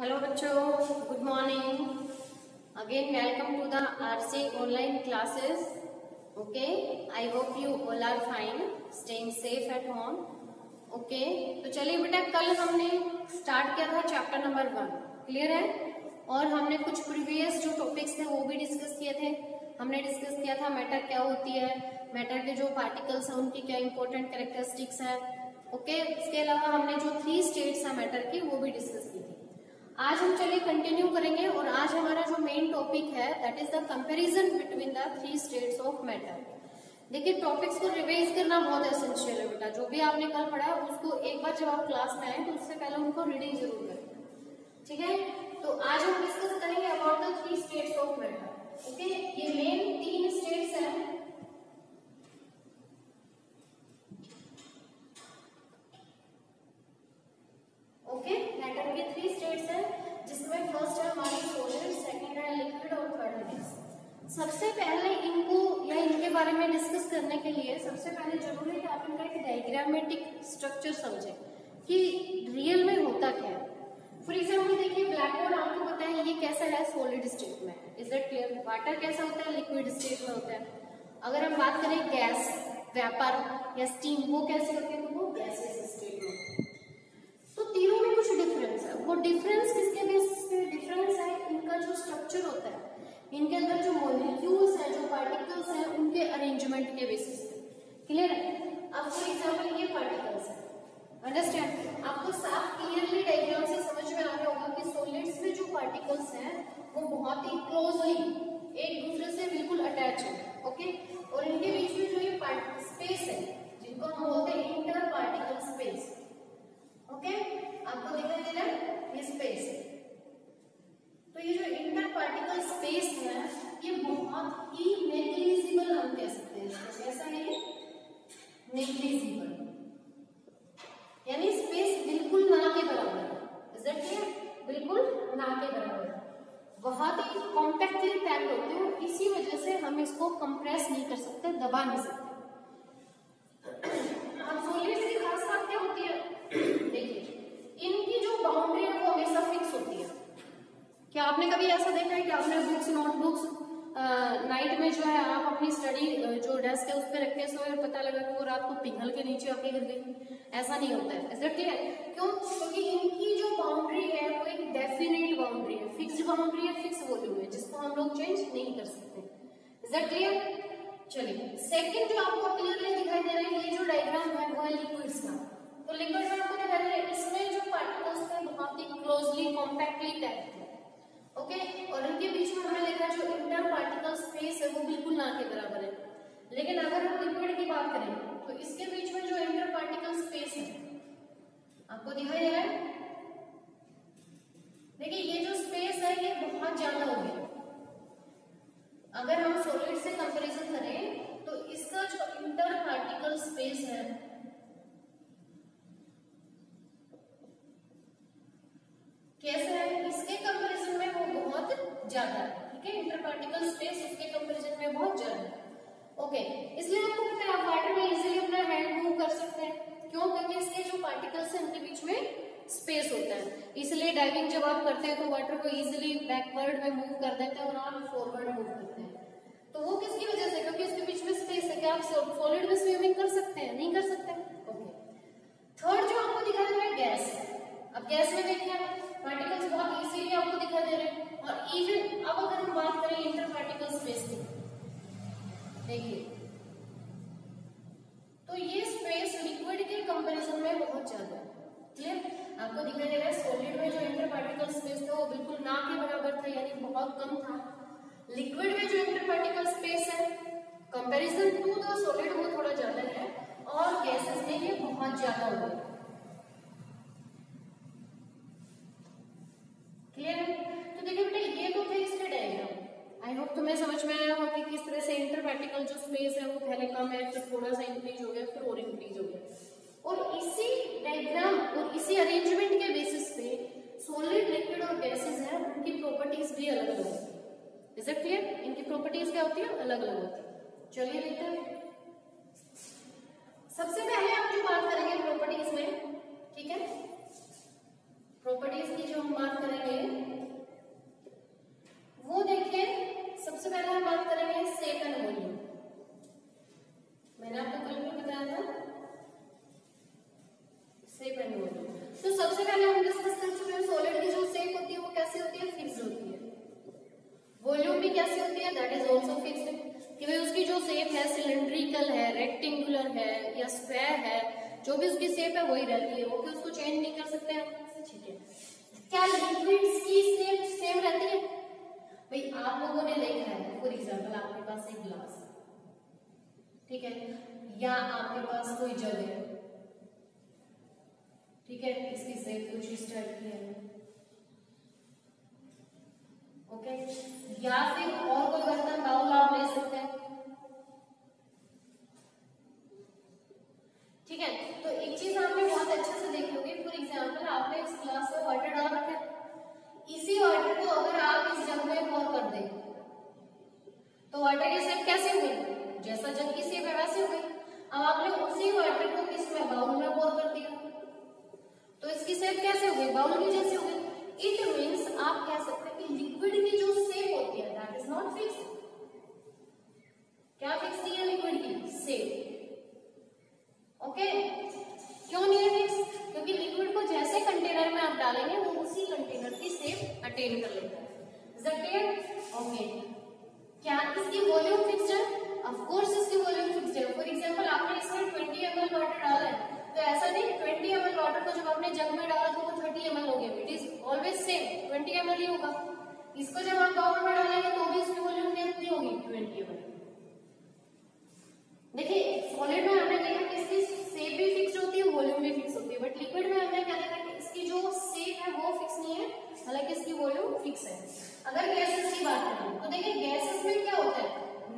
Hello बच्चों, good morning again welcome to the RC online classes okay I hope you all are fine staying safe at home okay तो चलिए बेटा कल हमने start किया था चैप्टर नंबर वन क्लियर है? और हमने कुछ प्रीवियस जो टॉपिक्स थे वो भी डिस्कस किए थे. हमने डिस्कस किया था मैटर क्या होती है मैटर के जो पार्टिकल्स हैं उनकी क्या इंपॉर्टेंट कैरेक्टरिस्टिक्स हैं. ओके इसके अलावा हमने जो थ्री स्टेट्स हैं मैटर की वो भी डिस्कस की. आज हम चलिए कंटिन्यू करेंगे और आज हमारा जो मेन टॉपिक है that is the comparison between the three states of matter देखिए टॉपिक्स को रिवाइज करना बहुत एसेंशियल है बेटा। जो भी आपने कल पढ़ा है उसको एक बार जब आप क्लास में आए तो उससे पहले उनको रीडिंग ज़रूर करें। ठीक है? तो आज हम डिस्कस करेंगे about the three states of matter okay ये मेन तीन स्टेट्स हैं ओके मैटर के थ्री स्टेट्स हैं जिसमें फ़र्स्ट है हमारी सॉलिड सेकंड है लिक्विड और थर्ड है गैस सबसे पहले इनको या इनके बारे में डिस्कस करने के लिए सबसे पहले ज़रूरी है कि आप इनका एक डायग्रामेटिक स्ट्रक्चर समझें कि रियल में होता क्या है। फॉर एग्ज़ाम्पल देखिए ब्लैक बोर्ड आपको पता है ये कैसा है सॉलिड स्टेट में। इज़ दैट क्लियर वाटर कैसा होता है? लिक्विड स्टेट में होता है। अगर हम बात करें गैस व्यापार या स्टीम वो कैसे होते हैं? तो वो गैसेस स्टेट में होते हैं। तो तीनों में कुछ डिफरेंस है। वो डिफरेंस किसके बेसिस पे डिफरेंस है? इनका जो स्ट्रक्चर होता है। इनके अंदर जो मोलिक्यूल्स है, जो पार्टिकल्स है, उनके अरेंजमेंट के बेसिस क्लियर है? अब फॉर एग्ज़ाम्पल ये पार्टिकल्स है। अंडरस्टैंड आपको साफ़ क्लियरली डायग्राम से समझ में आ रहा होगा कि सॉलिड्स में जो पार्टिकल्स हैं, वो बहुत ही क्लोजली एक दूसरे से बिल्कुल अटैच है ओके और इनके बीच में जो ये स्पेस है, जिनको हम बोलते हैं इंटर पार्टिकल स्पेस ओके आपको दिखाई दे रहा है ये स्पेस तो ये जो इंटर पार्टिकल स्पेस है ये बहुत ही नेग्लिजिबल हम कह सकते हैं कैसा है ये नेग्लिजिबल यानी स्पेस बिल्कुल ना के बराबर है इज़ दैट क्लियर बिल्कुल ना के बराबर बहुत ही कॉम्पैक्टली पैक्ड होते हैं इसी वजह से हम इसको कंप्रेस नहीं कर सकते, दबा नहीं सकते अब सॉलिड्स की खास बात क्या होती है देखिए इनकी जो बाउंड्री है वो हमेशा फिक्स होती है क्या आपने कभी ऐसा देखा है कि आपने बुक्स नोटबुक्स नाइट में जो है, आप अपनी स्टडी जो डेस्क है, उस पर रखते सोए और पता लगा कि वो रात को पिघल के नीचे आके गिर गई ऐसा नहीं होता है। इज़ क्लियर क्यों? क्योंकि इनकी जो बाउंड्री है, वो एक डेफिनेट बाउंड्री है। फिक्स्ड बाउंड्री है फिक्स वॉल्यूम है, जिसको हम लोग चेंज नहीं कर सकते। क्लियर चलिए सेकंड जो आपको क्लियरली दिखाई दे रहा है, ये जो डायग्राम है, वो है लिक्विड्स का। तो लिक्विड में आपको दिखा रहे हैं, इसमें जो पार्टिकल्स थे बहुत ही क्लोजली कॉम्पैक्टली पैक्ड थे ओके और इनके बीच में हमने देखा जो इंटर पार्टिकल स्पेस है, वो बिल्कुल ना के बराबर है। लेकिन अगर हम लिक्विड की बात करें तो इसके बीच में जो इंटर पार्टिकल स्पेस है आपको दिखाई दे रहा है देखिए ये जो स्पेस है ये बहुत ज़्यादा हो गया अगर हम सॉलिड से कंपैरिजन करें तो इसका जो इंटर पार्टिकल स्पेस है कैसे है इसके कंपैरिजन में वो बहुत ज़्यादा है, ठीक है? इंटर पार्टिकल स्पेस इसके कंपैरिजन में बहुत ज़्यादा है। ओके इसलिए आपको पता है आप वाटर में इजीली अपना हैंड मूव कर सकते हैं। क्यों? क्योंकि इसके जो पार्टिकल्स हैं, उनके बीच में स्पेस होता है। इसलिए डाइविंग जब आप करते हैं तो वाटर को इजीली बैकवर्ड में मूव कर देते हैं और आप फॉरवर्ड मूव करते हैं। तो वो किसकी वजह से? क्योंकि इसके बीच में स्पेस है क्या आप सॉलिड में स्विमिंग कर सकते हैं, नहीं कर सकते। ओके थर्ड जो आपको दिखा रहा है गैस अब गैस में देखिए पार्टिकल्स बहुत इजीली आपको दिखाई दे रहे हैं और इवन अब अगर हम बात करें इंटर पार्टिकल स्पेस की देखिए तो ये स्पेस लिक्विड के कंपैरिजन में बहुत ज़्यादा है क्लियर आपको दिखाई दे रहा है सॉलिड में जो इंटर पार्टिकल स्पेस था वो बिल्कुल ना के बराबर था, यानी बहुत कम था। लिक्विड में जो इंटर पार्टिकल स्पेस है कंपैरिजन टू द सॉलिड वो थोड़ा ज़्यादा है, और गैसेस में ये बहुत ज़्यादा हो गया। क्लियर तो देखिए बेटा, ये तो थे इसके डायग्राम आई होप तुम्हें समझ में आया होगा कि किस तरह से इंटरपार्टिकल जो स्पेस है, वो पहले कम है, फिर थोड़ा सा इंक्रीज हो गया, फिर और इंक्रीज हो गया। और इसी डायग्राम और इसी अरेंजमेंट के बेसिस सोलिड लिक्विड और गैसेज हैं, उनकी प्रॉपर्टीज़ भी अलग अलग होती है। इज़ इट क्लियर इनकी प्रॉपर्टीज़ क्या होती है? अलग अलग होती है। चलिए लिखते हैं। सबसे पहले हम जो बात करेंगे प्रॉपर्टीज़ में, ठीक है? प्रॉपर्टीज़ की जो हम बात करेंगे, वो देखिए, सबसे पहले हम बात करेंगे सेकंड वॉल्यूम मैंने आपको है या स्क्वायर है, जो भी उसकी शेप है, वही रहती है। वो कि उसको चेंज नहीं कर सकते हैं ठीक है। क्या लिक्विड्स की शेप सेम रहती है? भाई, आप लोगों ने देखा है फॉर एग्ज़ाम्पल आपके पास एक ग्लास ठीक है? या आपके पास कोई जग है। ठीक है? इसकी शेप कुछ इस टाइप की है। ओके या फिर और कोई बर्तन, बाउल आप क्योंकि लिक्विड को जैसे कंटेनर में आप डालेंगे, वो उसी कंटेनर की शेप अटेन कर लेता है। ओके क्या इसकी वॉल्यूम फिक्स्ड है ऑफ़ कोर्स इसकी वॉल्यूम फिक्स्ड है। फॉर एग्जांपल आपने इसमें 20 ml वाटर डाला है तो ऐसा नहीं 20 ml वाटर को जब आपने जग में डाला तो वो 30 ml हो गया। It is always same 20 ml ही होगा। इसको जब आप बाउल में डालेंगे तो भी इसकी वॉल्यूम कितनी होगी? 20 ml देखिए सॉलिड में हमने देखा कि इसकी शेप भी फिक्स होती है वॉल्यूम भी फिक्स है बट लिक्विड में हमने क्या देखा कि इसकी जो सेप है वो फिक्स नहीं है, हालाँकि इसकी वॉल्यूम फिक्स है। अगर गैसेस की बात करें तो देखिए गैसेस में क्या होता है?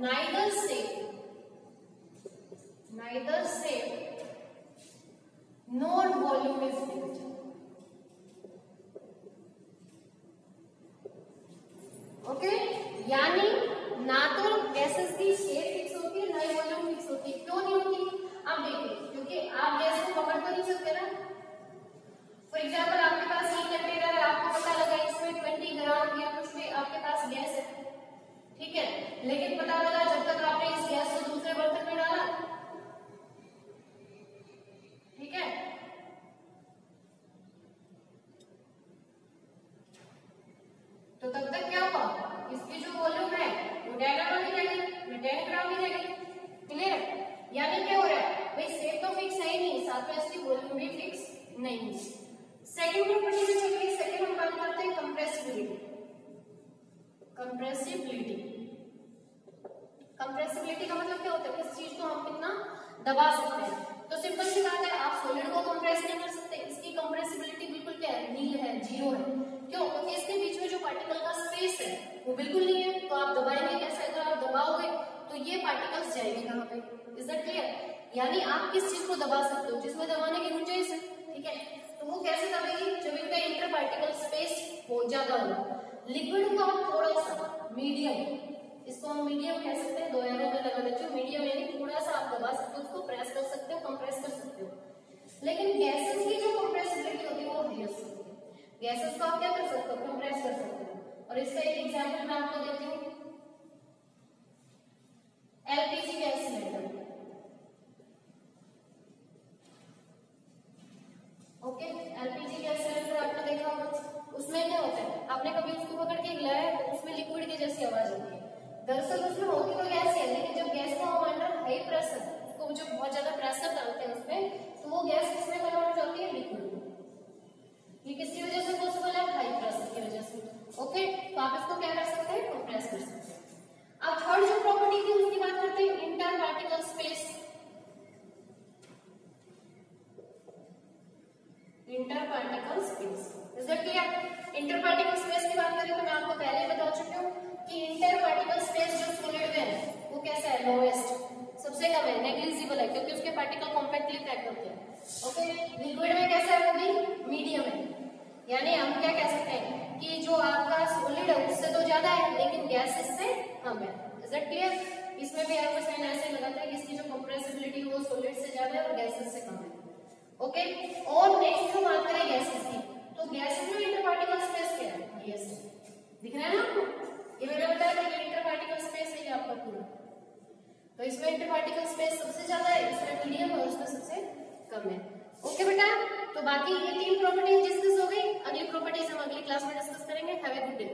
Neither shape neither shape non volume is fixed. Okay यानी ना तो गैसेस की शेप फिक्स होती है ना ही वॉल्यूम फिक्स होती है क्यों नहीं होती आप देखिए क्योंकि आप गैस को पकड़ तो नहीं सकते ना फॉर एग्ज़ाम्पल आपके पास ये कंटेनर है, आपको पता लगा इसमें ट्वेंटी ग्राम या कुछ भी आपके पास गैस है। ठीक है? लेकिन पता लगा जब तक आपने इस गैस को दूसरे बर्तन में डाला ठीक है तो तब तक क्या हुआ इसकी जो वॉल्यूम है वो टेन एम ही रहेगी टेन ग्राम ही रहेगी क्लियर यानी क्या हो रहा है भाई सेप तो फिक्स है ही नहीं साथ में इसकी वॉल्यूम भी फिक्स नहीं है सेकेंड प्रॉपर्टी में चलिए सेकेंड हम बात करते हैं कंप्रेसिबिलिटी कंप्रेसिबिलिटी कंप्रेसिबिलिटी का मतलब क्या होता है? किस चीज़ को हम कितना दबा सकते हैं? तो सिंपल सी बात है, आप सॉलिड को कंप्रेस नहीं कर सकते। इसकी कंप्रेसिबिलिटी बिल्कुल क्या है? नील है ज़ीरो है। क्यों? क्योंकि इसके बीच में जो पार्टिकल का स्पेस है, वो बिल्कुल नहीं है। तो आप दबाएँगे कैसे? अगर आप दबाओगे तो ये पार्टिकल्स जाएँगे कहाँ पे? इज़ दैट क्लियर यानी आप किस चीज़ को दबा सकते हो? जिसमें दबाने की गुंजाइश है, ठीक है? तो वो कैसे दबेगी? जब इनका इंटर पार्टिकल स्पेस बहुत ज़्यादा होगा लिक्विड को थोड़ा सा, मीडियम, इसको हम मीडियम कह सकते हैं, दो एरो में लगा हो, मीडियम यानी थोड़ा सा आप दबा सकते हो उसको प्रेस कर सकते हो कंप्रेस कर सकते हो। लेकिन गैसेस की जो कंप्रेसिबिलिटी होती है, वो हाइएस्ट होती है। गैसेस को आप क्या कर सकते हो कंप्रेस कर सकते हो। और इसका एक एग्ज़ाम्पल मैं आपको देती हूँ LPG gas cylinder okay LPG gas cylinder आपने देखा होगा उसमें क्या होता है आपने कभी उसको पकड़ के हिलाया तो उसमें लिक्विड की जैसी आवाज़ होती है। दरअसल उसमें होती तो गैस है लेकिन जब गैस को हम अंडर हाई प्रेशर उसको जो बहुत ज़्यादा प्रेशर डालते हैं उसमें तो वो गैस किसमें कन्वर्ट हो जाती है? लिक्विड ये किसकी वजह से पॉसिबल है? हाई प्रेशर की वजह से। ओके तो आप इसको क्या कर सकते हैं? कंप्रेस कर सकते हैं। पार्टिकल कॉम्पैक्टली पैक होते हैं। ओके लिक्विड में कैसा है वो भी मीडियम है यानी हम क्या कह सकते हैं कि जो आपका सॉलिड है, उससे तो ज़्यादा है, लेकिन गैस इससे कम है। इज़ दैट क्लियर इसमें भी आपको साइन ऐसे लगाता है कि इसकी जो कंप्रेसिबिलिटी वो सॉलिड से ज़्यादा है और गैसेस से कम है। ओके और नेक्स्ट हम बात करें गैसेस की इसमें इंटर पार्टिकल स्पेस सबसे ज़्यादा है, इसमें मीडियम और उसमें सबसे कम है। ओके ओके बेटा तो बाकी ये तीन प्रॉपर्टीज़ डिस्कस हो गई। अगली प्रॉपर्टीज़ हम अगली क्लास में डिस्कस करेंगे। Have a good day